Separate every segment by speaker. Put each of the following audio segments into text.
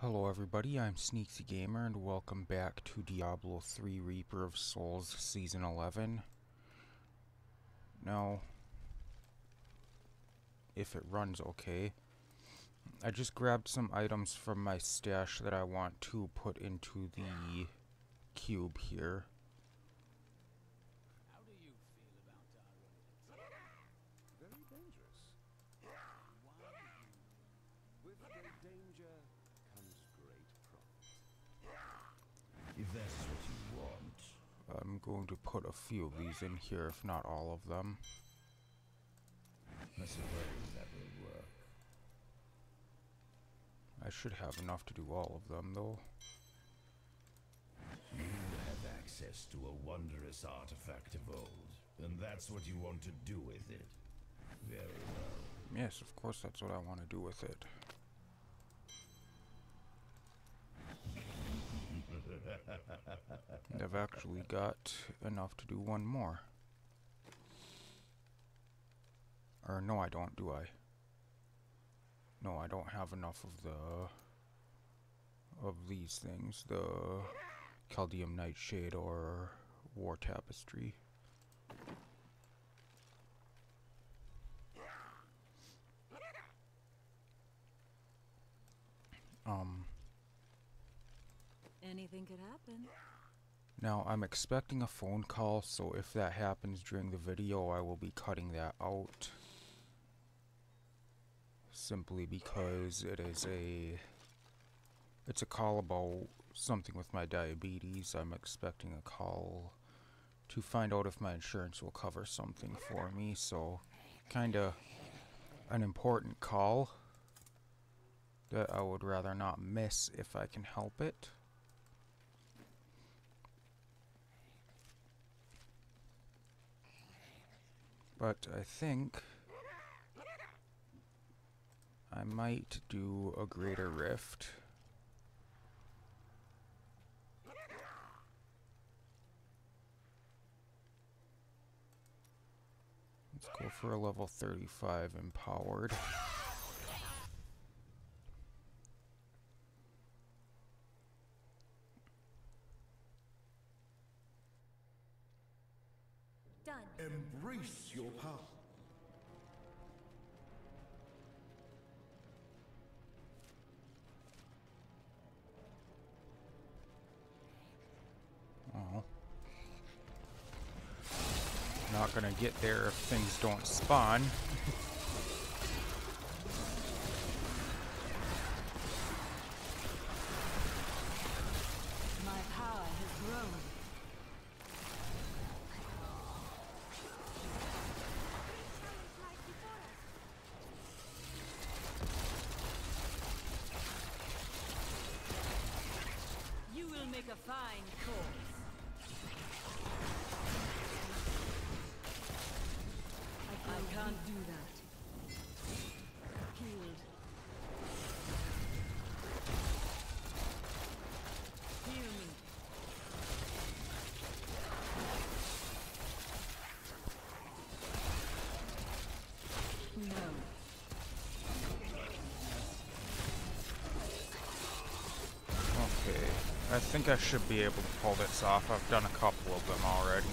Speaker 1: Hello everybody, I'm Sneaksie Gamer and welcome back to Diablo 3 Reaper of Souls Season 11. Now, if it runs okay, I just grabbed some items from my stash that I want to put into the cube here.
Speaker 2: How do you feel about our
Speaker 3: Very dangerous. With great danger comes great profit.
Speaker 4: If that's what you want.
Speaker 1: I'm going to put a few of these in here, if not all of them.
Speaker 4: I suppose that will work.
Speaker 1: I should have enough to do all of them, though.
Speaker 4: You have access to a wondrous artifact of old, and that's what you want to do with it. Very well.
Speaker 1: Yes, of course that's what I want to do with it. And I've actually got enough to do one more. Or no, I don't, do I? No, I don't have enough of the of these things, the Caldeum Nightshade or War Tapestry. Um,
Speaker 5: Anything could happen.
Speaker 1: Now, I'm expecting a phone call, so if that happens during the video, I will be cutting that out. Simply because it is a... It's a call about something with my diabetes. I'm expecting a call to find out if my insurance will cover something for me, so kinda an important call that I would rather not miss if I can help it. But I think I might do a greater rift. Let's go for a level 35 empowered. things don't spawn.
Speaker 5: My power has grown. You will make a fine. I can't do that. Healed. Heal me. No.
Speaker 1: Okay. I think I should be able to pull this off. I've done a couple of them already.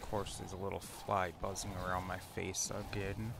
Speaker 1: Of course, there's a little fly buzzing around my face again.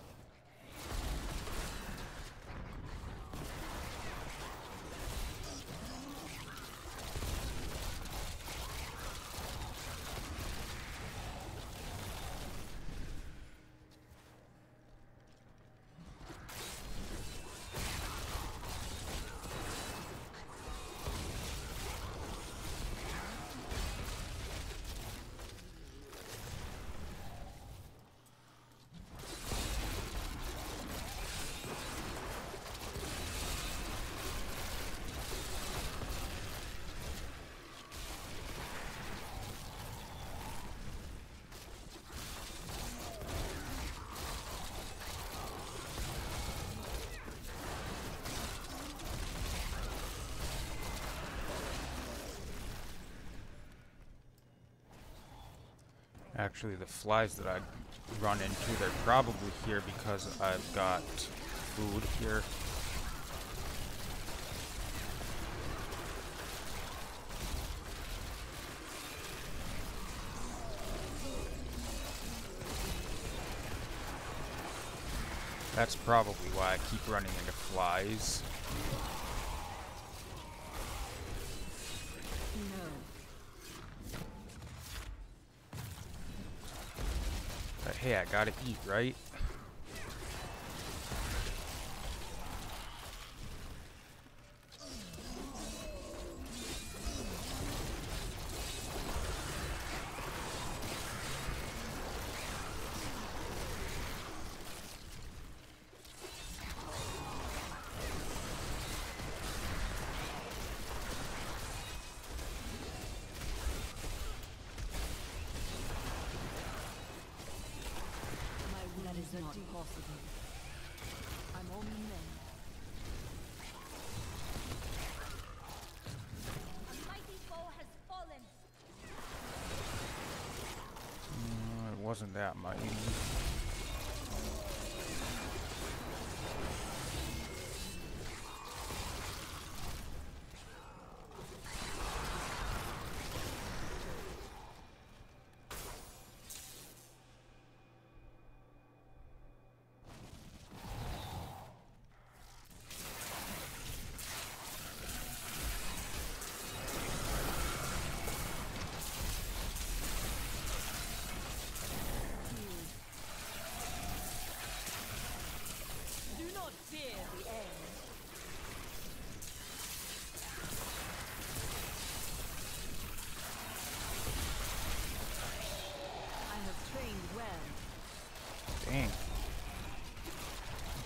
Speaker 1: Actually, the flies that I run into, they're probably here because I've got food here. That's probably why I keep running into flies.
Speaker 5: No.
Speaker 1: But hey, I gotta eat, right?
Speaker 5: Possible. I'm on the mend.
Speaker 6: A mighty foe has fallen.
Speaker 1: Uh, it wasn't that mighty.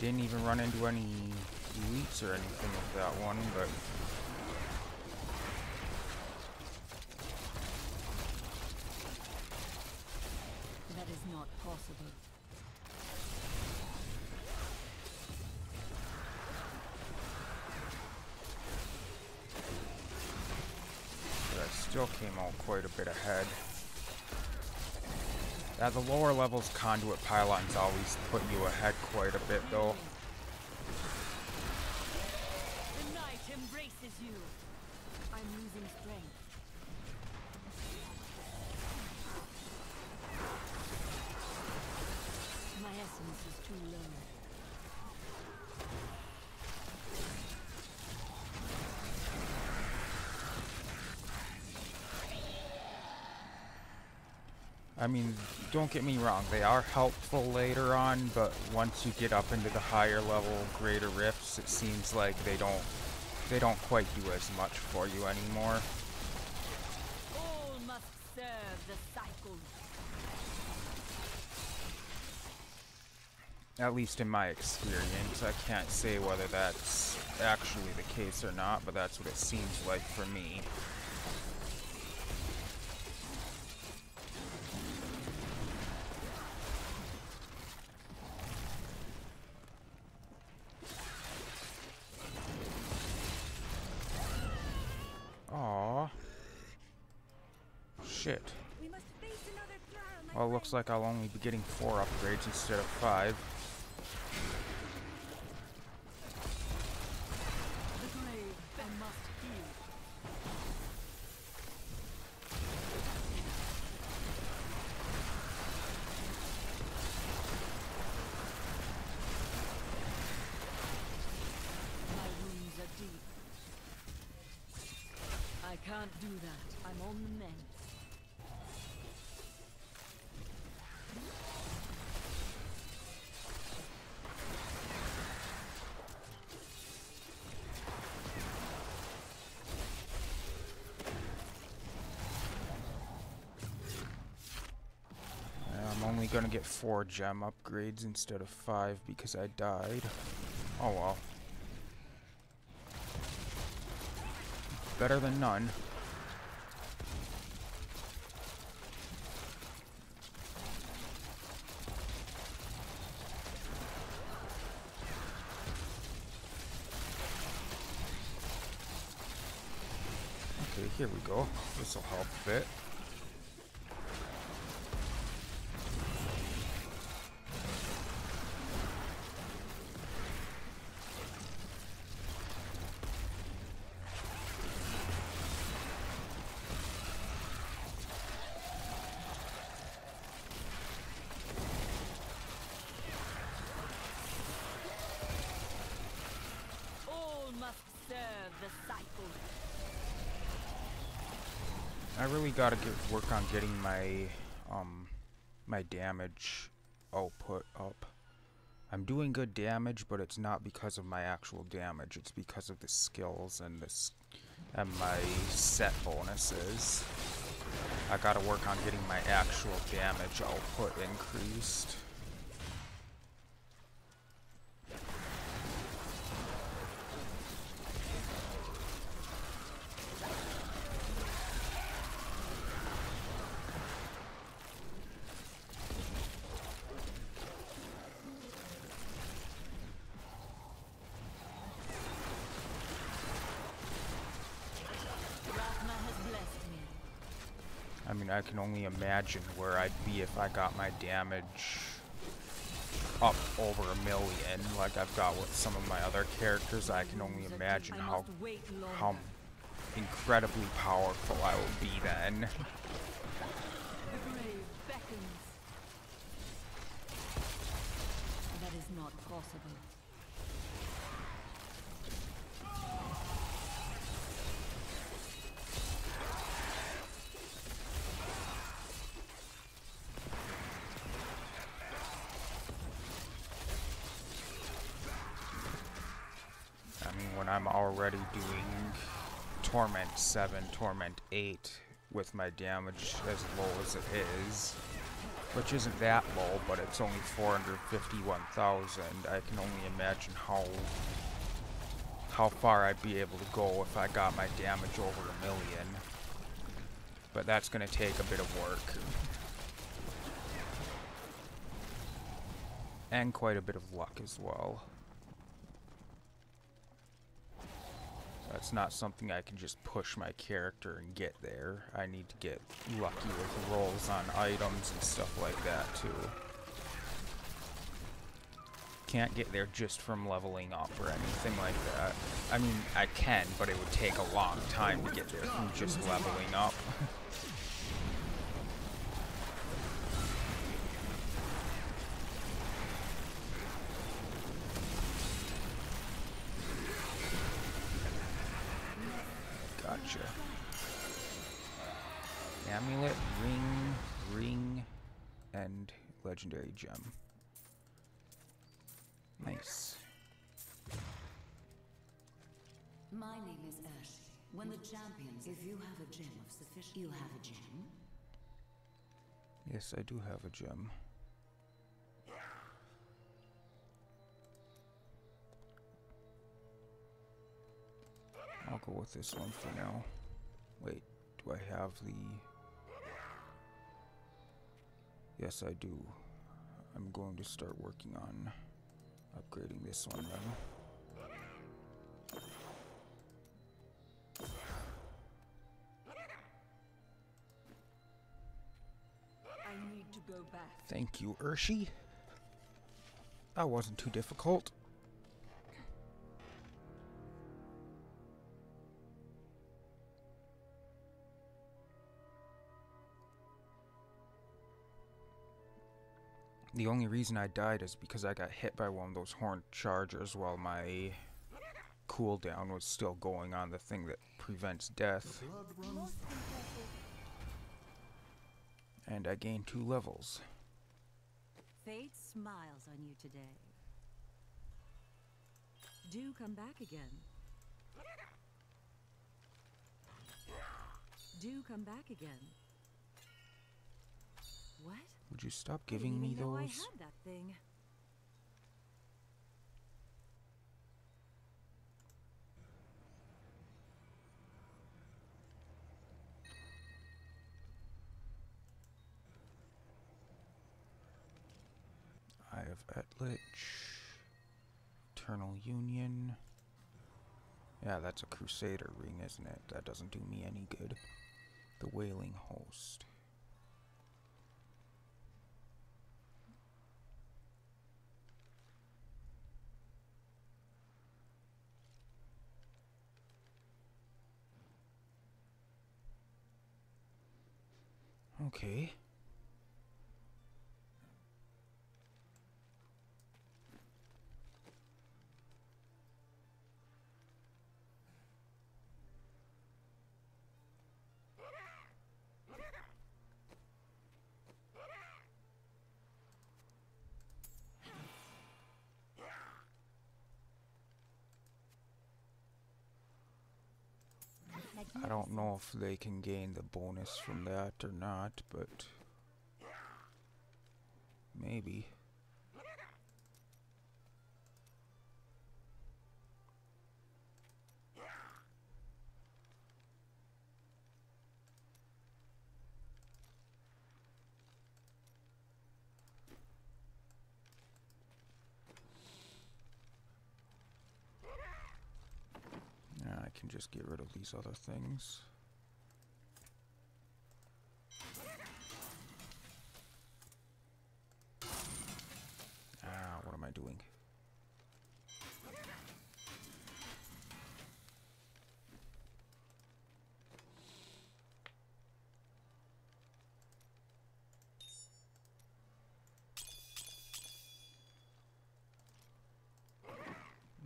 Speaker 1: Didn't even run into any elites or anything with that one, but
Speaker 5: That is not possible.
Speaker 1: but I still came out quite a bit ahead. Yeah, the lower levels conduit pylons always put you ahead quite a bit though.
Speaker 5: The night embraces you. I'm losing strength. My essence is too low.
Speaker 1: I mean, don't get me wrong, they are helpful later on, but once you get up into the higher level greater rifts, it seems like they don't they don't quite do as much for you anymore.
Speaker 5: All must serve the cycle.
Speaker 1: At least in my experience. I can't say whether that's actually the case or not, but that's what it seems like for me. Aww. Shit.
Speaker 6: We must face another trial, my
Speaker 1: Well, it looks like I'll only be getting four upgrades instead of five. Gonna get four gem upgrades instead of five because I died. Oh well. Better than none. Okay, here we go. This'll help a bit.
Speaker 5: serve the cycle.
Speaker 1: I really gotta get work on getting my um my damage output up. I'm doing good damage, but it's not because of my actual damage. It's because of the skills and this and my set bonuses. I gotta work on getting my actual damage output increased.
Speaker 5: Rathma has blessed me.
Speaker 1: I can only imagine where I'd be if I got my damage up over a million, like I've got with some of my other characters. I can only imagine how
Speaker 5: must wait longer.
Speaker 1: how incredibly powerful I will be then.
Speaker 5: The grave beckons. That is not possible.
Speaker 1: I mean, when I'm already doing Torment 7, Torment 8 with my damage as low as it is, which isn't that low, but it's only 451,000, I can only imagine how how far I'd be able to go if I got my damage over a million. But that's going to take a bit of work. And quite a bit of luck as well. That's not something I can just push my character and get there. I need to get lucky with rolls on items and stuff like that too. Can't get there just from leveling up or anything like that. I mean, I can, but it would take a long time to get there from just leveling up. Gotcha. Amulet, ring, ring, and legendary gem. Nice.
Speaker 7: My name is Ash. When the champions, if you have a gem of sufficient, you have a gem.
Speaker 1: Yes, I do have a gem. Go with this one for now. Wait, do I have the... Yes, I do. I'm going to start working on upgrading this one then.
Speaker 5: I need to go back.
Speaker 1: Thank you, Urshi. That wasn't too difficult. The only reason I died is because I got hit by one of those horned chargers while my cooldown was still going on the thing that prevents death. And I gained two levels.
Speaker 5: Fate smiles on you today. Do come back again. Do come back again. What?
Speaker 1: Would you stop giving me
Speaker 5: I
Speaker 1: those?
Speaker 5: had that thing.
Speaker 1: I have Etlich, Eternal Union. Yeah, that's a Crusader ring, isn't it? That doesn't do me any good. The Wailing Host. Okay. I don't know if they can gain the bonus from that or not, but maybe. Yeah, I can just get rid of these other things. Ah, what am I doing?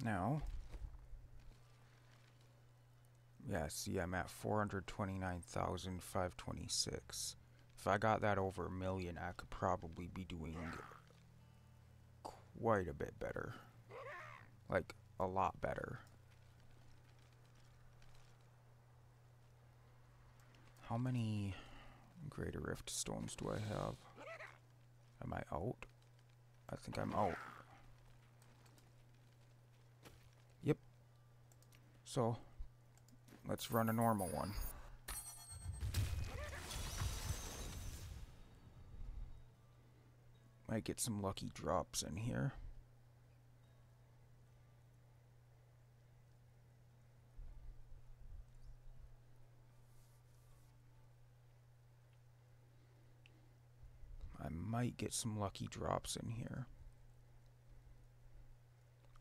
Speaker 1: Now, yeah, see, I'm at 429,526. If I got that over a million, I could probably be doing quite a bit better. Like, a lot better. How many Greater Rift stones do I have? Am I out? I think I'm out. Yep. So, let's run a normal one. Might get some lucky drops in here. I might get some lucky drops in here.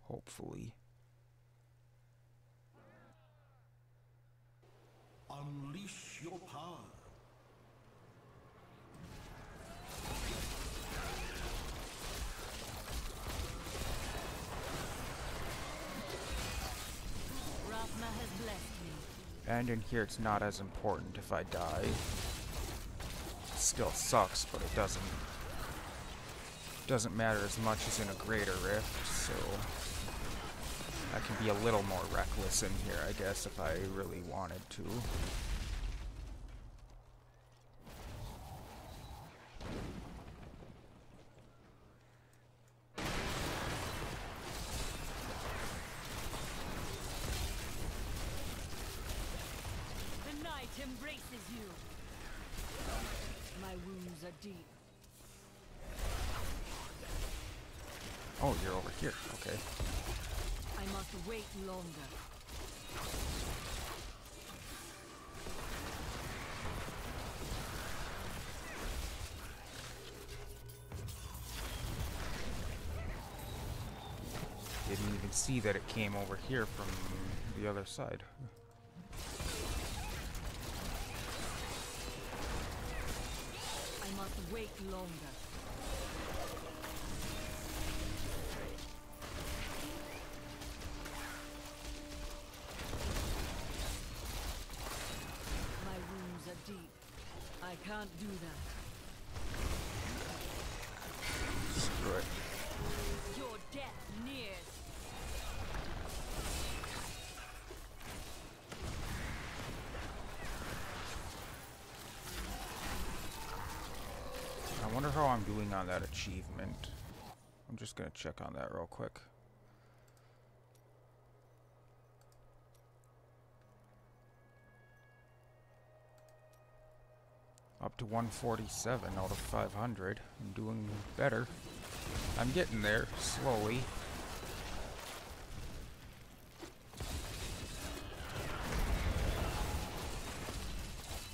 Speaker 1: Hopefully.
Speaker 3: Your power.
Speaker 5: Rathma has blessed me.
Speaker 1: And in here it's not as important if I die. Still sucks, but it doesn't doesn't matter as much as in a greater rift, so I can be a little more reckless in here, I guess, if I really wanted to. Didn't see that it came over here from the other side.
Speaker 5: I must wait longer.
Speaker 1: Achievement. I'm just gonna check on that real quick. Up to 147 out of 500. I'm doing better. I'm getting there, slowly.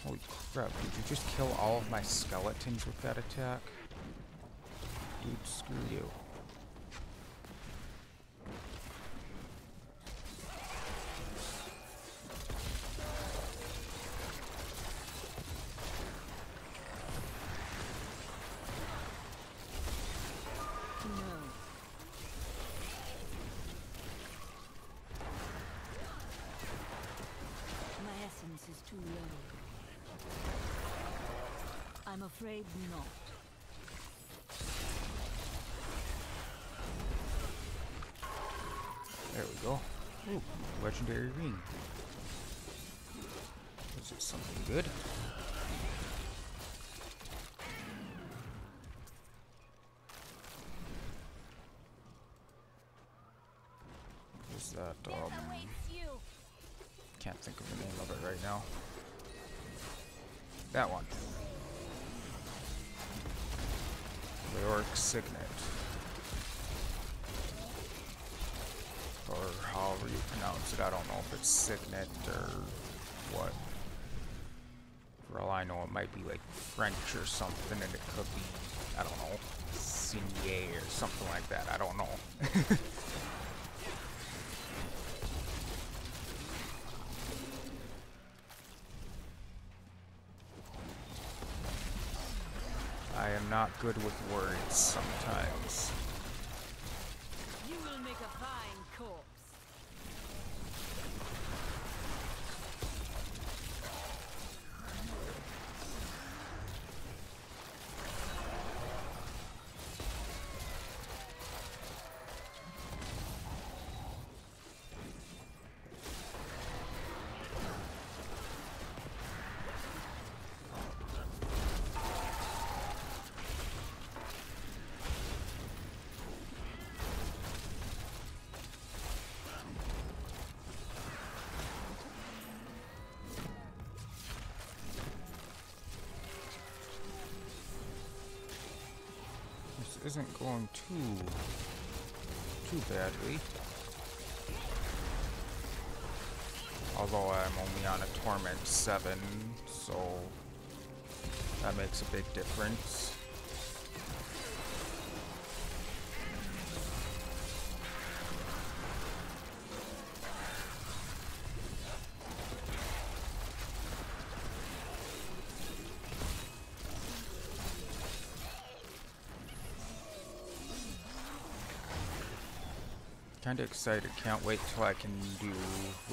Speaker 1: Holy crap, did you just kill all of my skeletons with that attack? Dude, screw you. Legendary ring. Is it something good? Is that, um, can't think of the name of it right now. That one. Leoric Signet. Or however you pronounce it. I don't know if it's Signet or what. For all I know, it might be like French or something, and it could be, I don't know, Signet or something like that. I don't know. I am not good with words sometimes.
Speaker 5: You will make a fine.
Speaker 1: Isn't going too too badly. Although I'm only on a torment 7, so that makes a big difference. Kinda excited, can't wait till I can do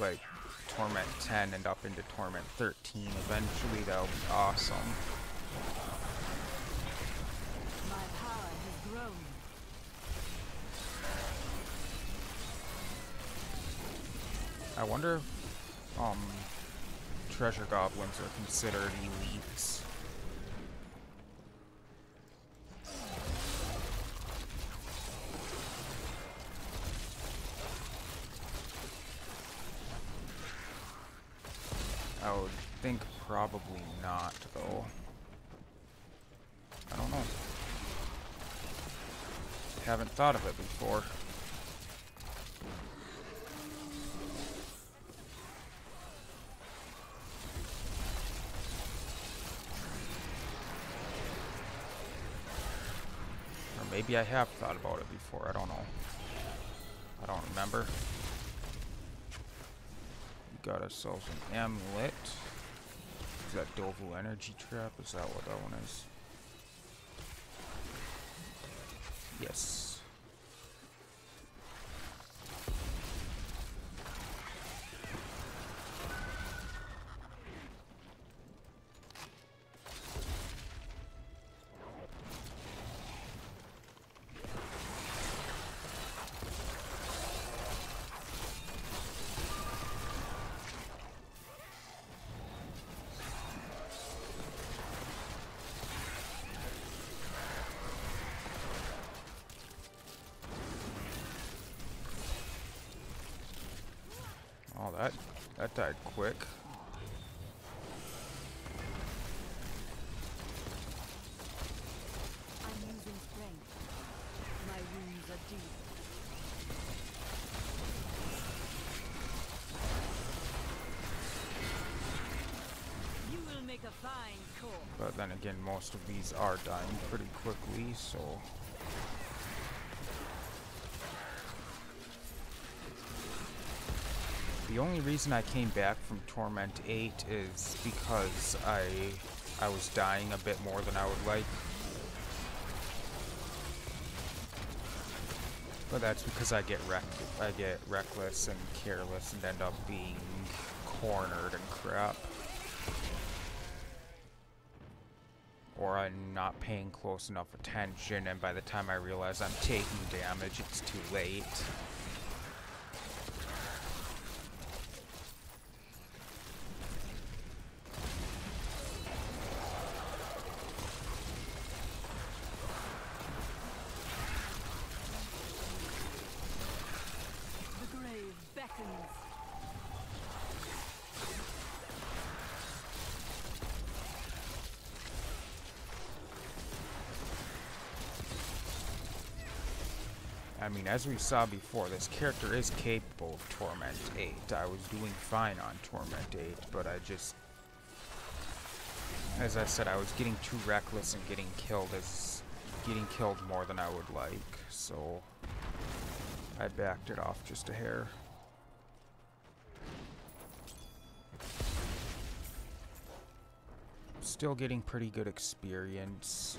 Speaker 1: like Torment 10 and up into Torment 13 eventually, that'll be awesome.
Speaker 5: My power has grown.
Speaker 1: I wonder if um, treasure goblins are considered elites. I would think probably not. I don't know. Haven't thought of it before. Or maybe I have thought about it before, I don't know. I don't remember. Got ourselves an amulet. That Dovu energy trap? Is that what that one is? Yes. Oh, that that died quick.
Speaker 5: I'm using strength. My wounds are deep. You will make a fine corpse.
Speaker 1: But then again, most of these are dying pretty quickly, so... The only reason I came back from Torment 8 is because I I was dying a bit more than I would like. But that's because I get I get reckless and careless and end up being cornered and crap. or I'm not paying close enough attention, and by the time I realize I'm taking damage, it's too late. I mean, as we saw before, this character is capable of Torment 8. I was doing fine on Torment 8, but I just... As I said, I was getting too reckless and getting killed as... Getting killed more than I would like, so... I backed it off just a hair. Still getting pretty good experience.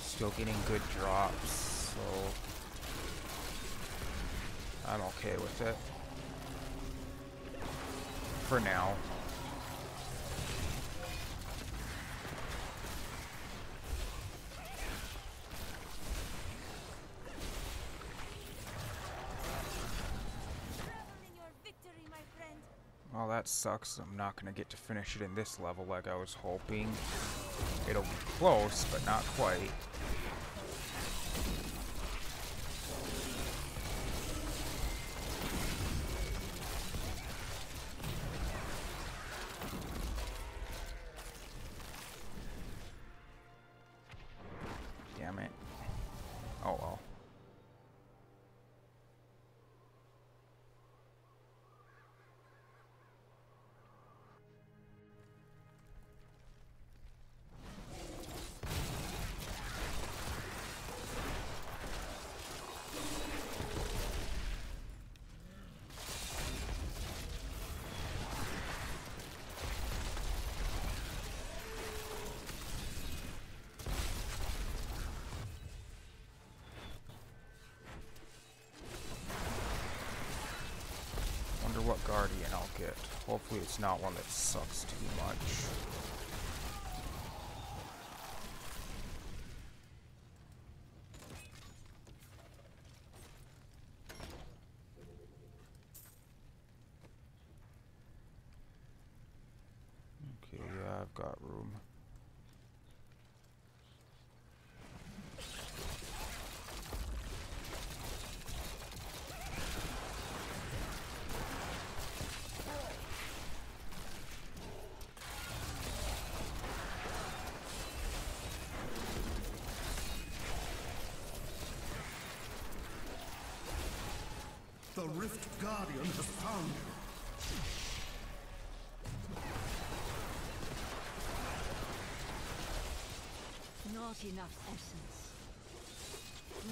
Speaker 1: Still getting good drops, so... I'm okay with it. For now.
Speaker 6: Revel in your victory, my friend.
Speaker 1: Well, that sucks. I'm not gonna get to finish it in this level like I was hoping. It'll be close, but not quite. Hopefully it's not one that sucks too much. Okay, yeah, I've got room.
Speaker 3: The Rift Guardian has found you.
Speaker 5: Not enough essence.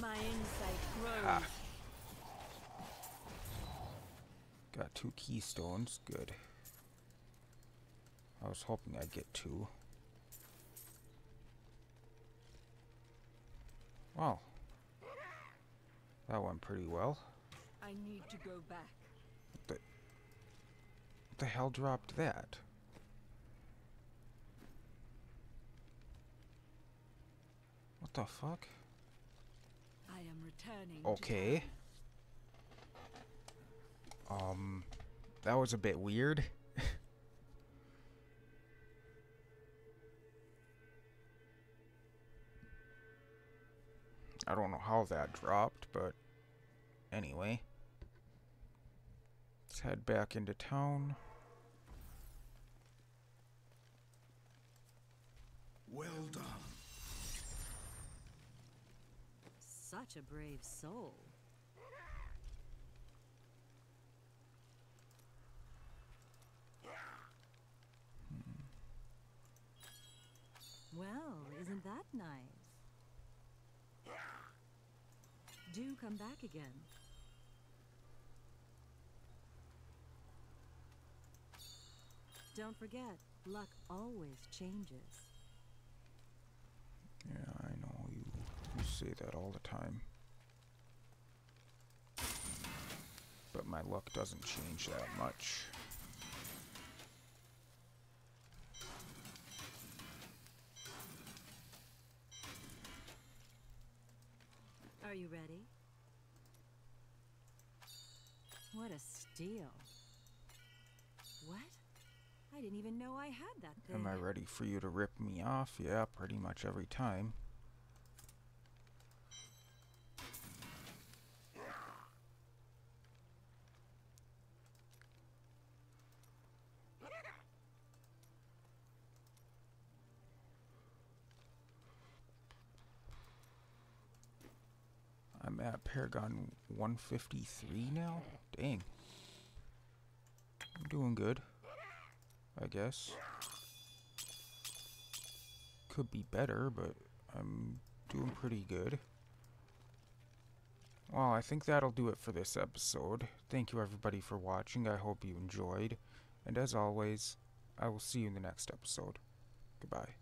Speaker 5: My insight grows.
Speaker 1: Ah. Got two keystones, good. I was hoping I'd get two. Wow. That went pretty well.
Speaker 5: I need to go back.
Speaker 1: What the hell dropped that? What the fuck?
Speaker 5: I am returning.
Speaker 1: Okay. Um, that was a bit weird. I don't know how that dropped, but anyway. Let's head back into town.
Speaker 3: Well done.
Speaker 5: Such a brave soul. Well, isn't that nice? Do come back again. Don't forget, luck always changes.
Speaker 1: Yeah, I know you, you say that all the time. But my luck doesn't change that much.
Speaker 5: Are you ready? What a steal. What? I didn't even know I had that thing.
Speaker 1: Am I ready for you to rip me off? Yeah, pretty much every time. I'm at Paragon 153 now. Dang. I'm doing good. I guess. Could be better, but I'm doing pretty good. Well, I think that'll do it for this episode. Thank you everybody for watching. I hope you enjoyed. And as always, I will see you in the next episode. Goodbye.